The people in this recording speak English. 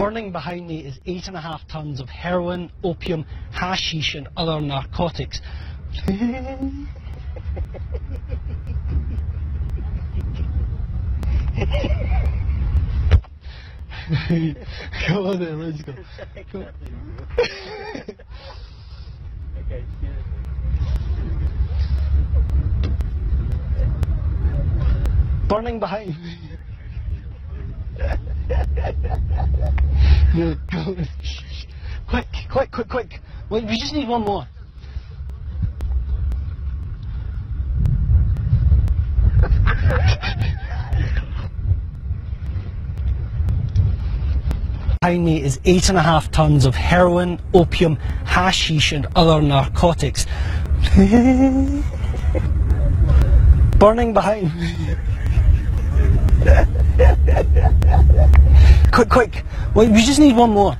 Burning behind me is eight and a half tons of heroin, opium, hashish, and other narcotics. Come on then, let's go. Burning behind me. Go. Quick, quick, quick, quick. Wait, we just need one more. Behind me is eight and a half tons of heroin, opium, hashish, and other narcotics. Burning behind me. Quick, quick. We just need one more.